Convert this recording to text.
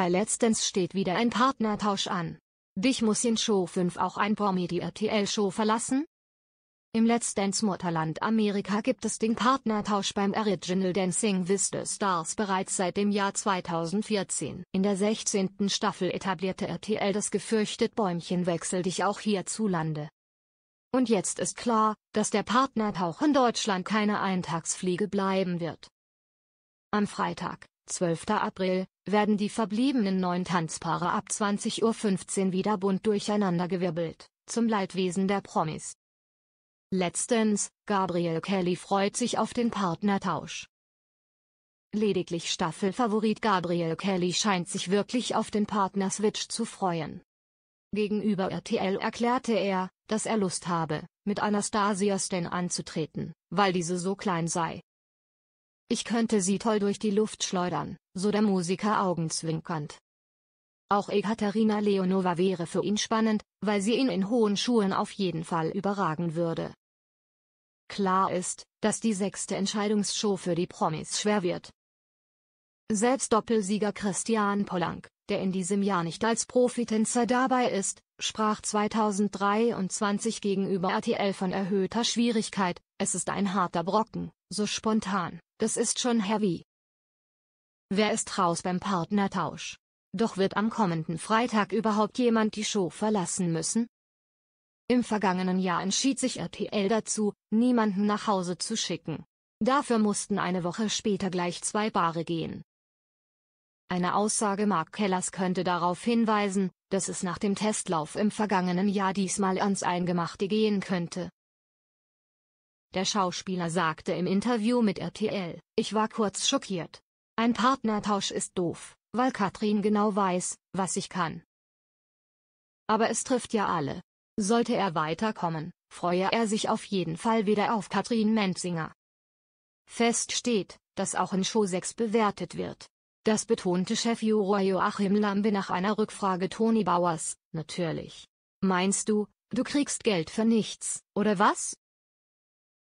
Bei letztens steht wieder ein Partnertausch an. Dich muss in Show 5 auch ein Promi die RTL-Show verlassen? Im Dance Mutterland Amerika gibt es den Partnertausch beim Original Dancing with the Stars bereits seit dem Jahr 2014. In der 16. Staffel etablierte RTL das gefürchtet Bäumchen wechsel dich auch hierzulande. Und jetzt ist klar, dass der Partnertauch in Deutschland keine Eintagsfliege bleiben wird. Am Freitag, 12. April, werden die verbliebenen neun Tanzpaare ab 20.15 Uhr wieder bunt durcheinandergewirbelt, zum Leidwesen der Promis. Letztens, Gabriel Kelly freut sich auf den Partnertausch. Lediglich Staffelfavorit Gabriel Kelly scheint sich wirklich auf den Partnerswitch zu freuen. Gegenüber RTL erklärte er, dass er Lust habe, mit Anastasia Sten anzutreten, weil diese so klein sei. Ich könnte sie toll durch die Luft schleudern, so der Musiker augenzwinkernd. Auch Ekaterina Leonova wäre für ihn spannend, weil sie ihn in hohen Schuhen auf jeden Fall überragen würde. Klar ist, dass die sechste Entscheidungsshow für die Promis schwer wird. Selbst Doppelsieger Christian Polank, der in diesem Jahr nicht als Profitänzer dabei ist, sprach 2023 gegenüber RTL von erhöhter Schwierigkeit, es ist ein harter Brocken, so spontan, das ist schon heavy. Wer ist raus beim Partnertausch? Doch wird am kommenden Freitag überhaupt jemand die Show verlassen müssen? Im vergangenen Jahr entschied sich RTL dazu, niemanden nach Hause zu schicken. Dafür mussten eine Woche später gleich zwei Paare gehen. Eine Aussage Mark Kellers könnte darauf hinweisen, dass es nach dem Testlauf im vergangenen Jahr diesmal ans Eingemachte gehen könnte. Der Schauspieler sagte im Interview mit RTL, ich war kurz schockiert. Ein Partnertausch ist doof, weil Katrin genau weiß, was ich kann. Aber es trifft ja alle. Sollte er weiterkommen, freue er sich auf jeden Fall wieder auf Katrin Menzinger. Fest steht, dass auch in Show 6 bewertet wird. Das betonte Chefjuror Joachim Lambe nach einer Rückfrage Toni Bauers, natürlich. Meinst du, du kriegst Geld für nichts, oder was?